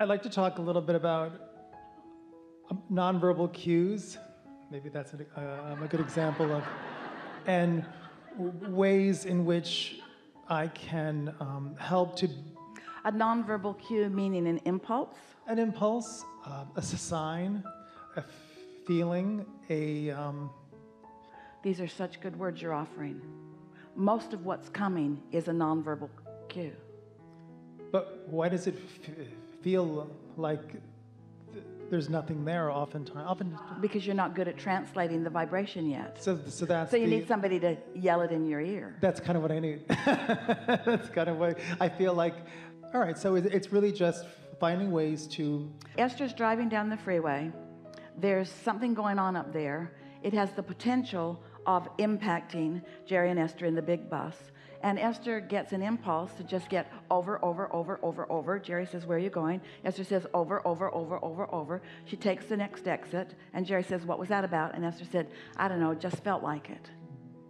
I'd like to talk a little bit about um, nonverbal cues. Maybe that's a, uh, um, a good example of, and ways in which I can um, help to A nonverbal cue meaning an impulse. an impulse, uh, a sign, a feeling, a um, These are such good words you're offering. Most of what's coming is a nonverbal cue. But why does it f- feel like th- there's nothing there? Oftentimes, often. Because you're not good at translating the vibration yet. So, so that's So you the, need somebody to yell it in your ear. That's kind of what I need. that's kind of what I feel like. All right, so it's really just finding ways to. Esther's driving down the freeway. There's something going on up there. It has the potential of impacting Jerry and Esther in the big bus. And Esther gets an impulse to just get over, over, over, over, over. Jerry says, Where are you going? Esther says, Over, over, over, over, over. She takes the next exit. And Jerry says, What was that about? And Esther said, I don't know, just felt like it.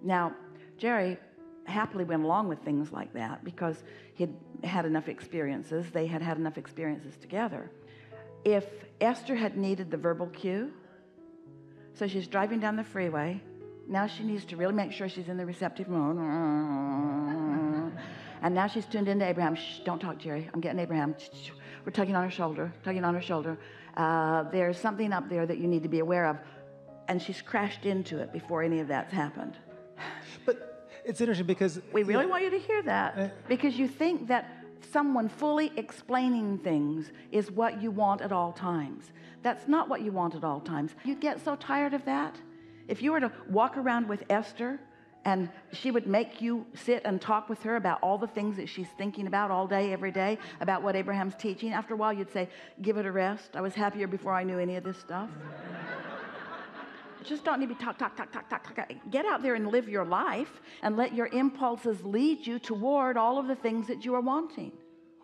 Now, Jerry happily went along with things like that because he'd had enough experiences. They had had enough experiences together. If Esther had needed the verbal cue, so she's driving down the freeway. Now she needs to really make sure she's in the receptive mode. And now she's tuned into Abraham. Shh, don't talk, Jerry. I'm getting Abraham. We're tugging on her shoulder, tugging on her shoulder. Uh, there's something up there that you need to be aware of. And she's crashed into it before any of that's happened. But it's interesting because We really want you to hear that because you think that someone fully explaining things is what you want at all times. That's not what you want at all times. You get so tired of that. If you were to walk around with Esther and she would make you sit and talk with her about all the things that she's thinking about all day, every day, about what Abraham's teaching, after a while you'd say, Give it a rest. I was happier before I knew any of this stuff. just don't need to be talk, talk, talk, talk, talk, talk. Get out there and live your life and let your impulses lead you toward all of the things that you are wanting.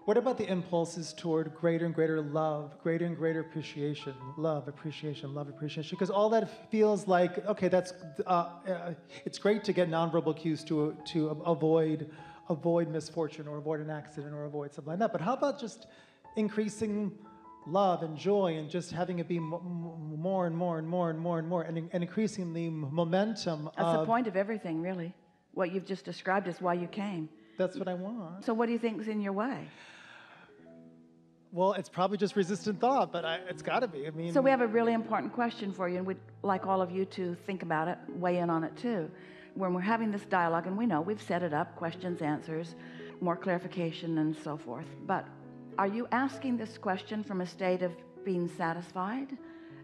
What about the impulses toward greater and greater love, greater and greater appreciation, love, appreciation, love, appreciation? Because all that feels like okay, that's uh, uh, it's great to get nonverbal cues to to avoid avoid misfortune or avoid an accident or avoid something like that. But how about just increasing love and joy and just having it be more and more and more and more and more and, and increasing the momentum That's the point of everything, really. What you've just described is why you came. That's what I want. So, what do you think is in your way? Well, it's probably just resistant thought, but I, it's got to be. I mean, So, we have a really important question for you, and we'd like all of you to think about it, weigh in on it too. When we're having this dialogue, and we know we've set it up questions, answers, more clarification, and so forth. But are you asking this question from a state of being satisfied?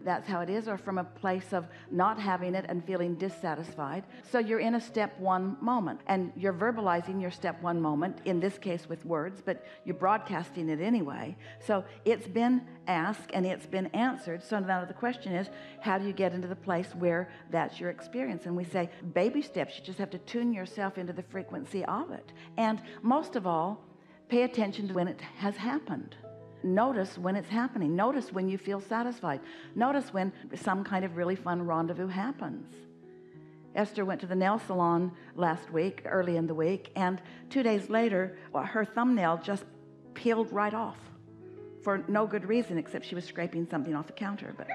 That's how it is, or from a place of not having it and feeling dissatisfied. So you're in a step one moment, and you're verbalizing your step one moment, in this case with words, but you're broadcasting it anyway. So it's been asked and it's been answered. So now the question is, how do you get into the place where that's your experience? And we say, baby steps, you just have to tune yourself into the frequency of it. And most of all, pay attention to when it has happened. Notice when it's happening. Notice when you feel satisfied. Notice when some kind of really fun rendezvous happens. Esther went to the nail salon last week, early in the week, and two days later, her thumbnail just peeled right off for no good reason except she was scraping something off the counter. But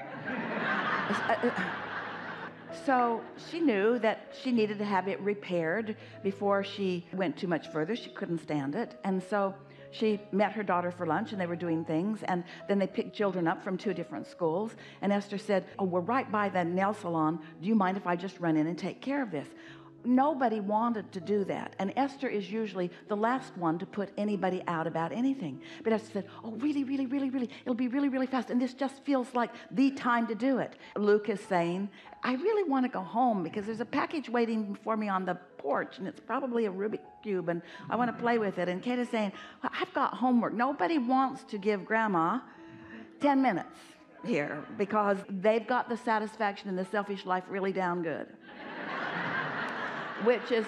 so she knew that she needed to have it repaired before she went too much further. She couldn't stand it, and so she met her daughter for lunch and they were doing things and then they picked children up from two different schools. And esther said oh we're right by the nail salon. Do you mind if i just run in and take care of this nobody wanted to do that. And esther is usually the last one to put anybody out about anything. But esther said oh really really really really it'll be really really fast. And this just feels like the time to do it. Luke is saying i really want to go home because there's a package waiting for me on the porch and it's probably a rubik cube and i want to play with it. And kate is saying well, i've got homework. Nobody wants to give grandma 10 minutes here because they've got the satisfaction in the selfish life really down good which is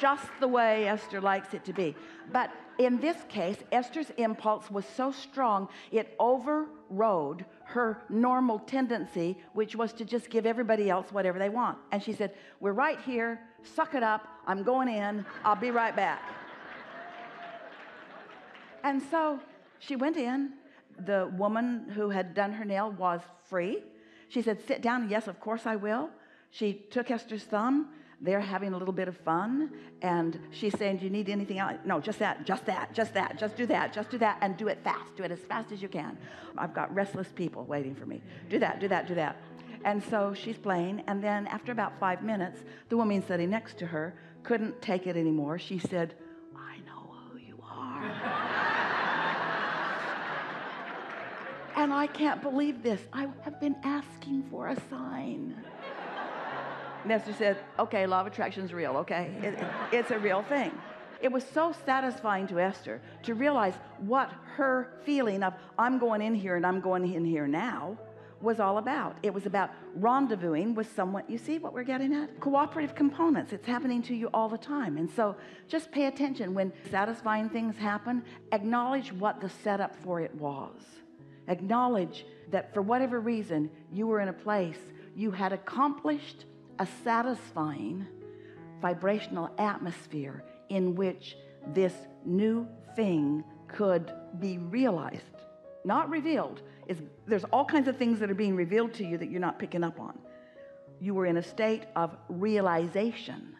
just the way Esther likes it to be. But in this case, Esther's impulse was so strong, it overrode her normal tendency, which was to just give everybody else whatever they want. And she said, We're right here, suck it up, I'm going in, I'll be right back. And so she went in. the woman who had done her nail was free. She said, Sit down. Yes, of course I will. She took Esther's thumb. They're having a little bit of fun. And she's saying, Do you need anything else? No, just that, just that, just that, just do that, just do that, and do it fast. Do it as fast as you can. I've got restless people waiting for me. Do that, do that, do that. And so she's playing. And then after about five minutes, the woman sitting next to her couldn't take it anymore. She said, I know who you are. and I can't believe this. I have been asking for a sign. Esther said, okay, law of attraction is real, okay? It, it, it's a real thing. It was so satisfying to Esther to realize what her feeling of, I'm going in here and I'm going in here now, was all about. It was about rendezvousing with someone. You see what we're getting at? Cooperative components. It's happening to you all the time. And so just pay attention. When satisfying things happen, acknowledge what the setup for it was. Acknowledge that for whatever reason, you were in a place you had accomplished a satisfying vibrational atmosphere in which this new thing could be realized, not revealed. Is there's all kinds of things that are being revealed to you that you're not picking up on. You were in a state of realization